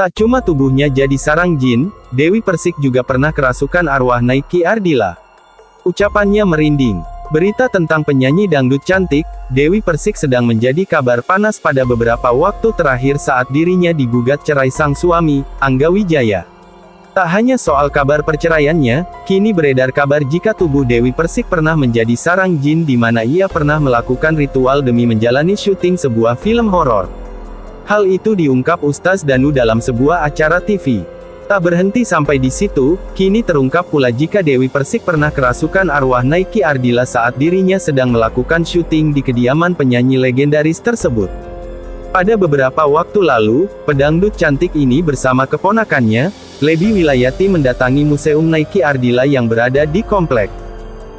Tak cuma tubuhnya jadi sarang jin, Dewi Persik juga pernah kerasukan arwah Naiki Ardila. Ucapannya merinding. Berita tentang penyanyi dangdut cantik, Dewi Persik sedang menjadi kabar panas pada beberapa waktu terakhir saat dirinya digugat cerai sang suami, Angga Wijaya. Tak hanya soal kabar perceraiannya, kini beredar kabar jika tubuh Dewi Persik pernah menjadi sarang jin di mana ia pernah melakukan ritual demi menjalani syuting sebuah film horor. Hal itu diungkap Ustaz Danu dalam sebuah acara TV. Tak berhenti sampai di situ, kini terungkap pula jika Dewi Persik pernah kerasukan arwah Naiki Ardila saat dirinya sedang melakukan syuting di kediaman penyanyi legendaris tersebut. Pada beberapa waktu lalu, pedangdut cantik ini bersama keponakannya, Lebi Wilayati mendatangi Museum Naiki Ardila yang berada di komplek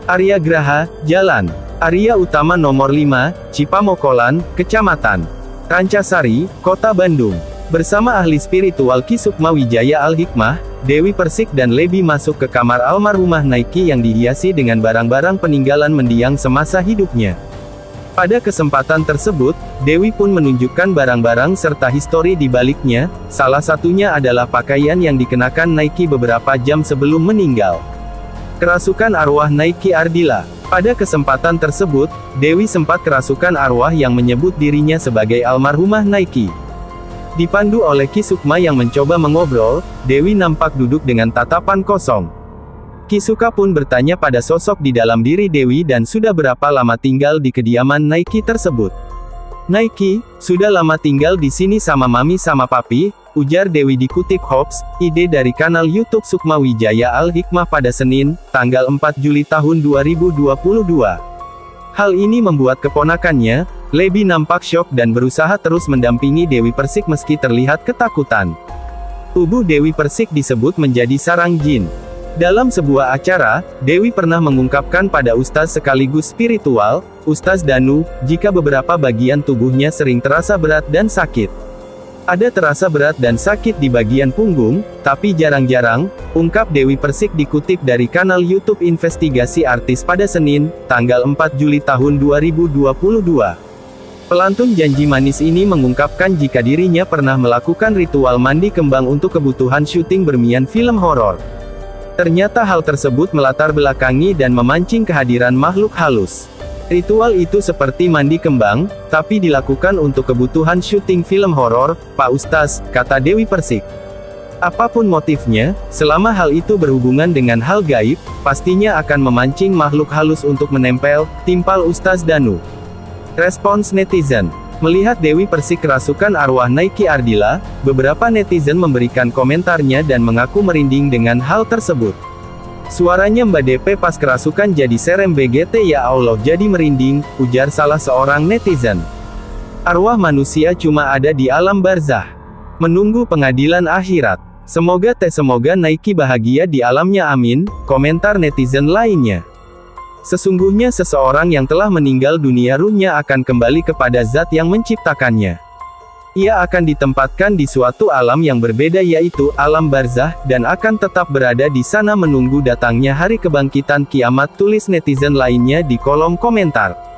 Arya Graha, Jalan Arya Utama nomor 5, Cipamokolan, Kecamatan Rancasari, Kota Bandung. Bersama ahli spiritual Kisukma Wijaya Al-Hikmah, Dewi Persik dan Lebi masuk ke kamar almarhumah Naiki yang dihiasi dengan barang-barang peninggalan mendiang semasa hidupnya. Pada kesempatan tersebut, Dewi pun menunjukkan barang-barang serta histori di baliknya, salah satunya adalah pakaian yang dikenakan Naiki beberapa jam sebelum meninggal. Kerasukan arwah Naiki Ardila pada kesempatan tersebut, Dewi sempat kerasukan arwah yang menyebut dirinya sebagai almarhumah Naiki. Dipandu oleh Kisukma yang mencoba mengobrol, Dewi nampak duduk dengan tatapan kosong. Kisuka pun bertanya pada sosok di dalam diri Dewi dan sudah berapa lama tinggal di kediaman Naiki tersebut. Naiki, sudah lama tinggal di sini sama mami sama papi, Ujar Dewi dikutip Hobbs, ide dari kanal YouTube Sukma Wijaya Al-Hikmah pada Senin, tanggal 4 Juli tahun 2022. Hal ini membuat keponakannya, Lebi nampak syok dan berusaha terus mendampingi Dewi Persik meski terlihat ketakutan. Tubuh Dewi Persik disebut menjadi sarang jin. Dalam sebuah acara, Dewi pernah mengungkapkan pada ustaz sekaligus spiritual, Ustaz Danu, jika beberapa bagian tubuhnya sering terasa berat dan sakit. Ada terasa berat dan sakit di bagian punggung, tapi jarang-jarang, ungkap Dewi Persik dikutip dari kanal YouTube Investigasi Artis pada Senin, tanggal 4 Juli tahun 2022. Pelantun janji manis ini mengungkapkan jika dirinya pernah melakukan ritual mandi kembang untuk kebutuhan syuting bermian film horor. Ternyata hal tersebut melatar belakangi dan memancing kehadiran makhluk halus. Ritual itu seperti mandi kembang, tapi dilakukan untuk kebutuhan syuting film horor, Pak Ustaz, kata Dewi Persik. Apa pun motifnya, selama hal itu berhubungan dengan hal gaib, pastinya akan memancing makhluk halus untuk menempel, timpal Ustaz Danu. Respons netizen. Melihat Dewi Persik kerasukan arwah Naiki Ardila, beberapa netizen memberikan komentarnya dan mengaku merinding dengan hal tersebut. Suaranya Mbak DP pas kerasukan jadi serem BGT ya Allah jadi merinding, ujar salah seorang netizen. Arwah manusia cuma ada di alam barzah. Menunggu pengadilan akhirat. Semoga teh semoga Naiki bahagia di alamnya amin, komentar netizen lainnya. Sesungguhnya seseorang yang telah meninggal dunia ruhnya akan kembali kepada zat yang menciptakannya. Ia akan ditempatkan di suatu alam yang berbeda yaitu alam barzah, dan akan tetap berada di sana menunggu datangnya hari kebangkitan kiamat tulis netizen lainnya di kolom komentar.